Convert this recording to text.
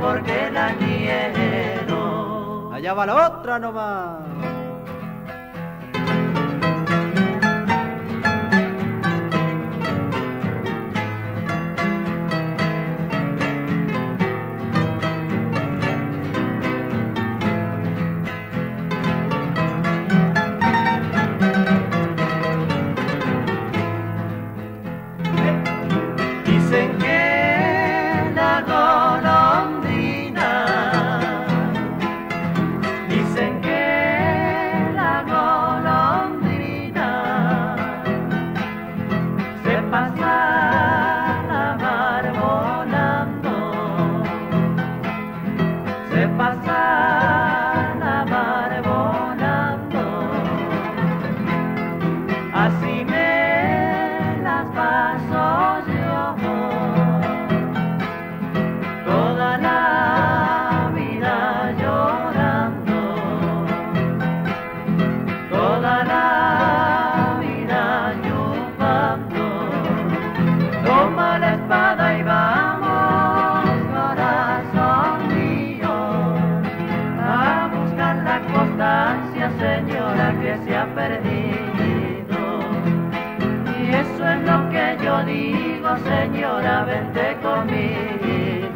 porque la quiero. Allá va la otra nomás. pasar. perdido. Y eso es lo que yo digo, señora, vente conmigo.